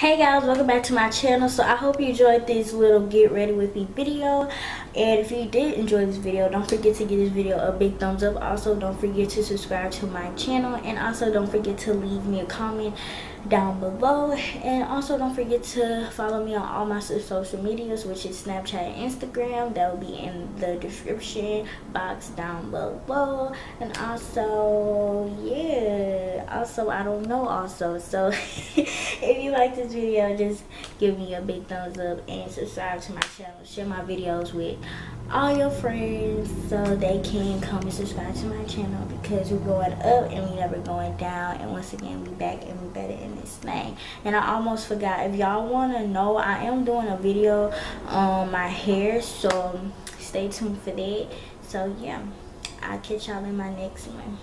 hey guys welcome back to my channel. So i hope you enjoyed this little get ready with me video. And if you did enjoy this video don't forget to give this video a big thumbs up. Also don't forget to subscribe to my channel. And also don't forget to leave me a comment down below. And also don't forget to follow me on all my social medias which is snapchat and instagram. That will be in the description box down below. And also yeah also i don't know also. So if you like this video just give me a big thumbs up and subscribe to my channel. Share my videos with all your friends so they can come and subscribe to my channel because we're going up and we're never going down. And once again we back and we better in this thing. And i almost forgot. If y'all want to know i am doing a video on my hair so stay tuned for that. So yeah i'll catch y'all in my next one